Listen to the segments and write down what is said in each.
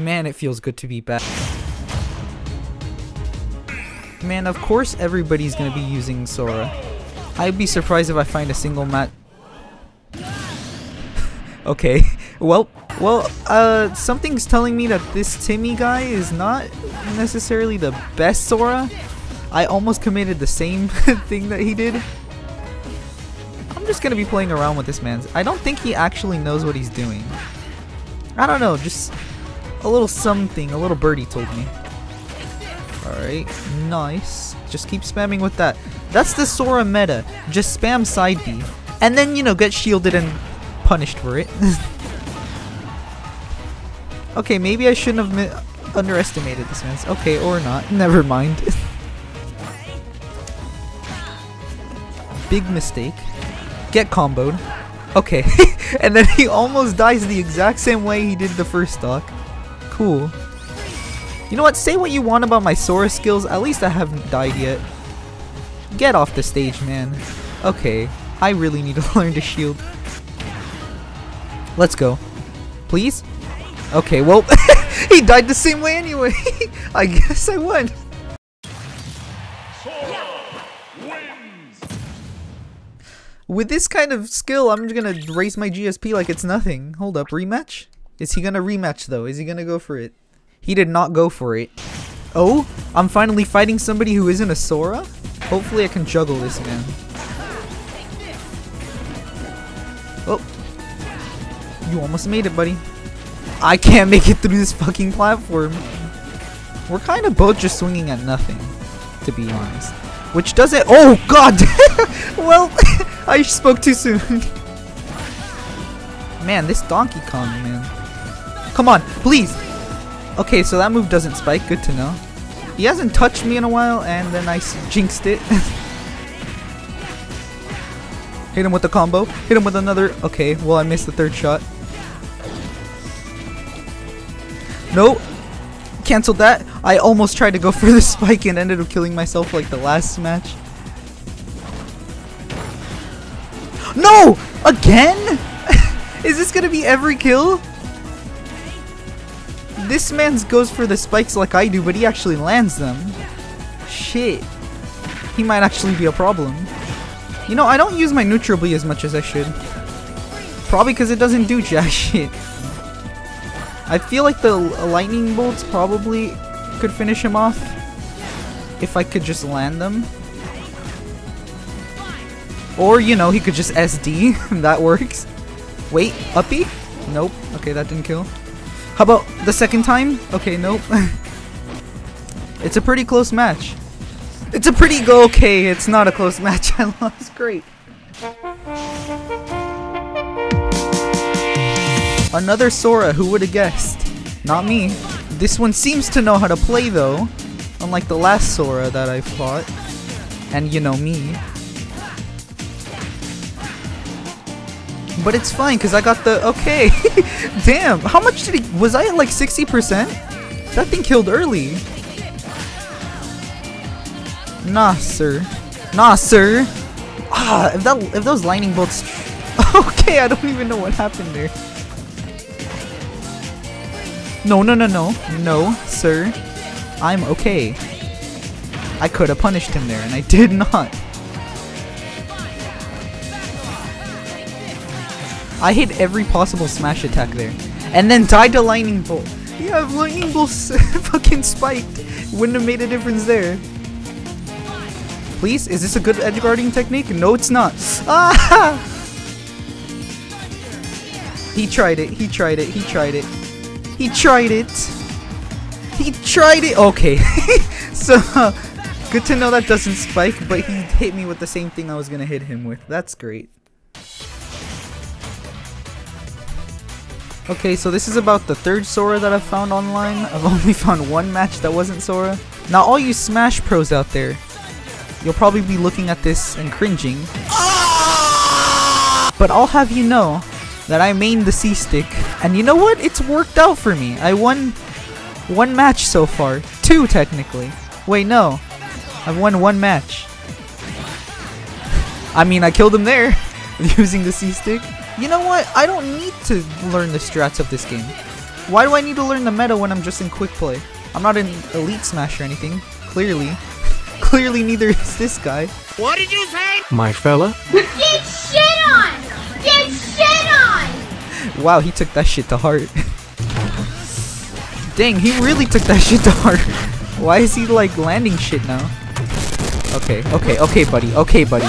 Man, it feels good to be back. Man, of course everybody's gonna be using Sora. I'd be surprised if I find a single mat. okay, well, well, uh, something's telling me that this Timmy guy is not necessarily the best Sora. I almost committed the same thing that he did. I'm just gonna be playing around with this man. I don't think he actually knows what he's doing. I don't know, just a little something, a little birdie told me. Alright, nice. Just keep spamming with that. That's the Sora meta. Just spam side B. And then, you know, get shielded and punished for it. okay, maybe I shouldn't have underestimated this man. Okay, or not. Never mind. Big mistake. Get comboed. Okay. and then he almost dies the exact same way he did the first stock. Cool. You know what? Say what you want about my Sora skills. At least I haven't died yet. Get off the stage, man. Okay. I really need to learn to shield. Let's go. Please? Okay, well, he died the same way anyway. I guess I won. With this kind of skill, I'm just gonna raise my GSP like it's nothing. Hold up, rematch? Is he gonna rematch though? Is he gonna go for it? He did not go for it. Oh, I'm finally fighting somebody who isn't a Sora? Hopefully I can juggle this man. Oh. You almost made it, buddy. I can't make it through this fucking platform. We're kind of both just swinging at nothing, to be honest. Which doesn't- Oh, god! well, I spoke too soon. man, this Donkey Kong, man. Come on, please! Okay, so that move doesn't spike. Good to know. He hasn't touched me in a while, and then I jinxed it. Hit him with the combo. Hit him with another. Okay, well, I missed the third shot. No. Cancelled that. I almost tried to go for the spike and ended up killing myself like the last match. No! Again? Is this gonna be every kill? This man's goes for the spikes like I do, but he actually lands them. Shit. He might actually be a problem. You know, I don't use my neutral B as much as I should. Probably because it doesn't do jack shit. I feel like the lightning bolts probably could finish him off. If I could just land them. Or, you know, he could just SD. that works. Wait, uppy? Nope. Okay, that didn't kill. How about the second time? Okay, nope. it's a pretty close match. It's a pretty go okay, it's not a close match. I lost. Great. Another Sora, who would have guessed? Not me. This one seems to know how to play though, unlike the last Sora that I fought. And you know me. But it's fine, because I got the... Okay. Damn. How much did he... Was I at like 60%? That thing killed early. Nah, sir. Nah, sir. Ah, if, that, if those lightning bolts... Okay, I don't even know what happened there. No, no, no, no. No, sir. I'm okay. I could have punished him there, and I did not. I hit every possible smash attack there. And then died to Lightning Bolt. Yeah, if Lightning Bolt fucking spiked, wouldn't have made a difference there. Please? Is this a good edge guarding technique? No, it's not. Ah! He tried it. He tried it. He tried it. He tried it. He tried it. Okay. so, uh, good to know that doesn't spike, but he hit me with the same thing I was to hit him with. That's great. Okay, so this is about the third Sora that I've found online. I've only found one match that wasn't Sora. Now, all you Smash pros out there, you'll probably be looking at this and cringing. Ah! But I'll have you know that I mained the C-Stick. And you know what? It's worked out for me. I won one match so far. Two, technically. Wait, no. I've won one match. I mean, I killed him there using the C-Stick. You know what? I don't need to learn the strats of this game. Why do I need to learn the meta when I'm just in quick play? I'm not an elite smash or anything. Clearly. Clearly neither is this guy. What did you say? My fella? Get shit on! Get shit on! Wow, he took that shit to heart. Dang, he really took that shit to heart. Why is he like landing shit now? Okay, okay, okay, buddy. Okay, buddy.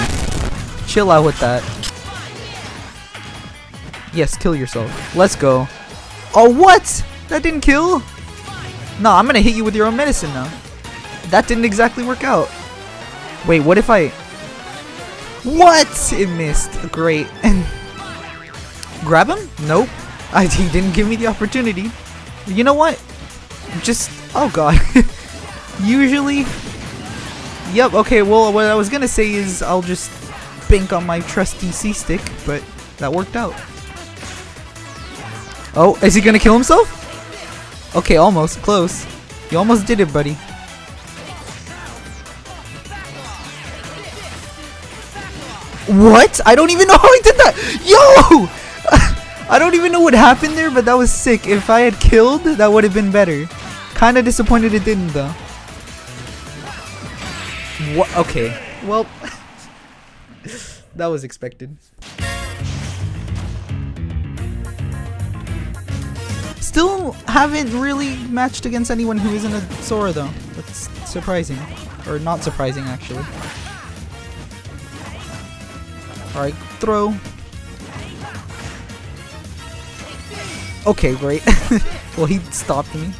Chill out with that. Yes, kill yourself. Let's go. Oh, what? That didn't kill? No, I'm gonna hit you with your own medicine now. That didn't exactly work out. Wait, what if I... What? It missed. Great. Grab him? Nope. I, he didn't give me the opportunity. You know what? Just... Oh god. Usually... Yep, okay, well, what I was gonna say is I'll just bank on my trusty C-stick, but that worked out. Oh, is he gonna kill himself? Okay, almost. Close. You almost did it, buddy. What? I don't even know how he did that! Yo! I don't even know what happened there, but that was sick. If I had killed, that would have been better. Kinda disappointed it didn't, though. What? Okay. Well, that was expected. Still haven't really matched against anyone who isn't a Sora though. That's surprising. Or not surprising actually. Alright, throw. Okay, great. well, he stopped me.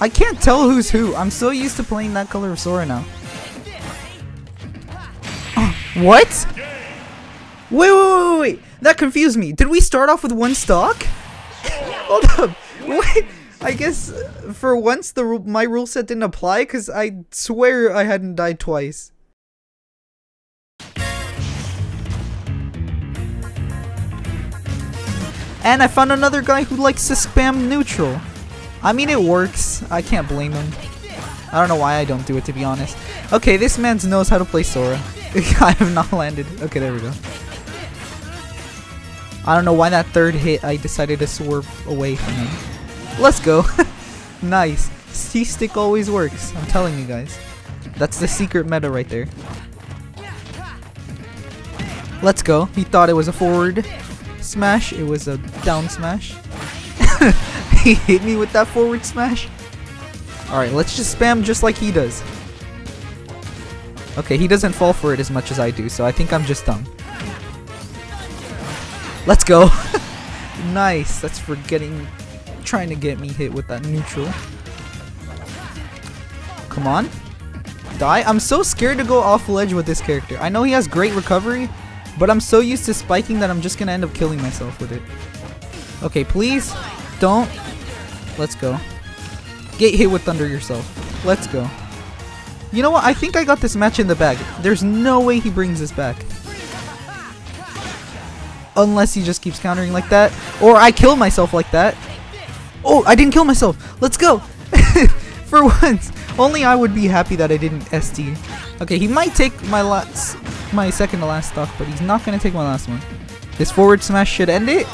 I can't tell who's who. I'm so used to playing that color of Sora now. Oh, what? Wait, wait, wait, wait. That confused me. Did we start off with one stock? Hold up. Wait. I guess uh, for once the my rule set didn't apply because I swear I hadn't died twice. And I found another guy who likes to spam neutral. I mean, it works. I can't blame him. I don't know why I don't do it, to be honest. Okay, this man knows how to play Sora. I have not landed. Okay, there we go. I don't know why that third hit I decided to swerve away from him. Let's go. nice. C-stick always works. I'm telling you guys. That's the secret meta right there. Let's go. He thought it was a forward smash. It was a down smash. he hit me with that forward smash. Alright, let's just spam just like he does. Okay, he doesn't fall for it as much as I do, so I think I'm just dumb. Let's go. nice. That's for getting, trying to get me hit with that neutral. Come on. Die. I'm so scared to go off ledge with this character. I know he has great recovery, but I'm so used to spiking that I'm just gonna end up killing myself with it. Okay, please. Don't. Let's go. Get hit with thunder yourself. Let's go. You know what? I think I got this match in the bag. There's no way he brings this back. Unless he just keeps countering like that. Or I kill myself like that. Oh, I didn't kill myself. Let's go. For once. Only I would be happy that I didn't SD. Okay, he might take my last, my second to last stock, but he's not going to take my last one. This forward smash should end it.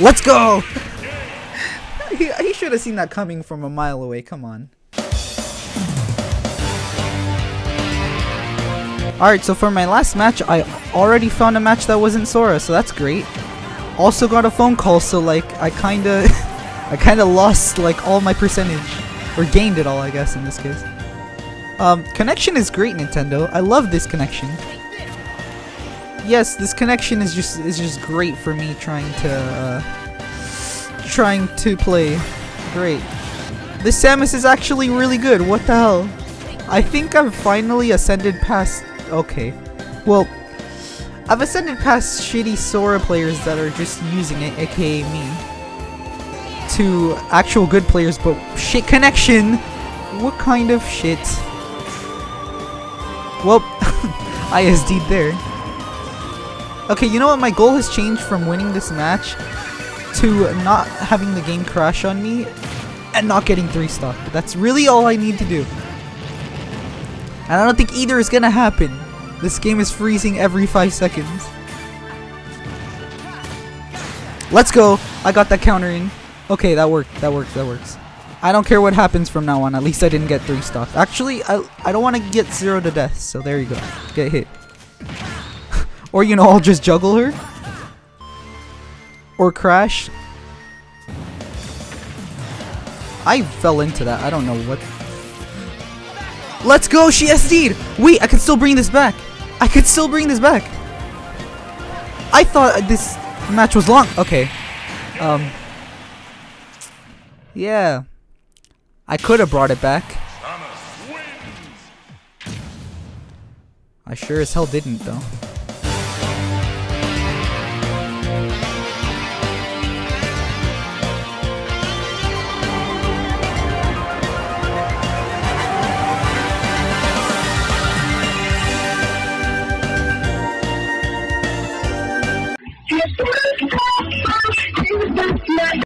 Let's go! he, he should have seen that coming from a mile away. Come on. Alright, so for my last match, I already found a match that wasn't Sora, so that's great. Also got a phone call, so like, I kinda... I kinda lost like all my percentage. Or gained it all, I guess, in this case. Um, connection is great, Nintendo. I love this connection. Yes, this connection is just is just great for me trying to uh, trying to play. Great. This Samus is actually really good. What the hell? I think I've finally ascended past okay. Well, I've ascended past shitty Sora players that are just using it, aka me, to actual good players, but shit connection! What kind of shit? Well, I SD'd there. Okay, you know what? My goal has changed from winning this match to not having the game crash on me and not getting 3 stock. That's really all I need to do. And I don't think either is gonna happen. This game is freezing every 5 seconds. Let's go! I got that counter in. Okay, that worked. That works. That works. I don't care what happens from now on. At least I didn't get three stocks. Actually, I I don't want to get zero to death. So there you go. Get hit. or you know, I'll just juggle her. Or crash. I fell into that. I don't know what. Let's go. She SD'd. Wait, I could still bring this back. I could still bring this back. I thought this match was long. Okay. Um. Yeah. I could have brought it back. I sure as hell didn't, though.